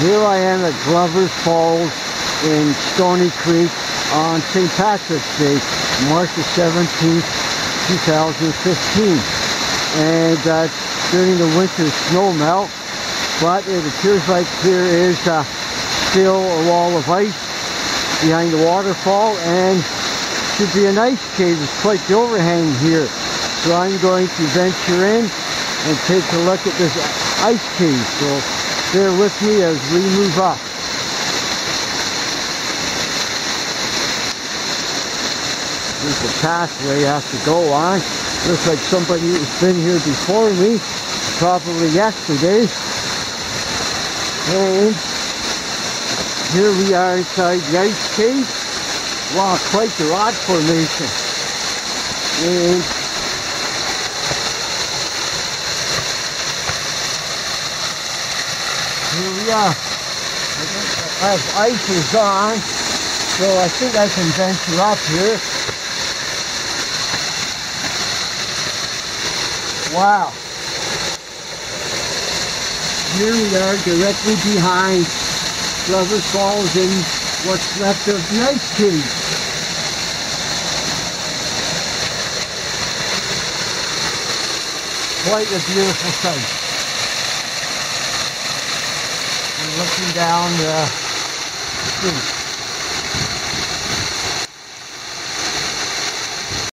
Here I am at Glover's Falls in Stoney Creek on St. Patrick's Day, March the 17th, 2015. And uh, during the winter snow melt, but it appears like there is uh, still a wall of ice behind the waterfall and should be an ice cave. It's quite the overhang here. So I'm going to venture in and take a look at this ice cave. So bear with me as we move up. There's a pathway I have to go on. Looks like somebody has been here before me, probably yesterday. And here we are inside the ice cave. Wow, quite the rock formation. And here we are. As ice is on, so I think I can venture up here. Wow. Here we are directly behind Glover's Falls and what's left of the ice cave. Quite a beautiful sight. Looking down the street.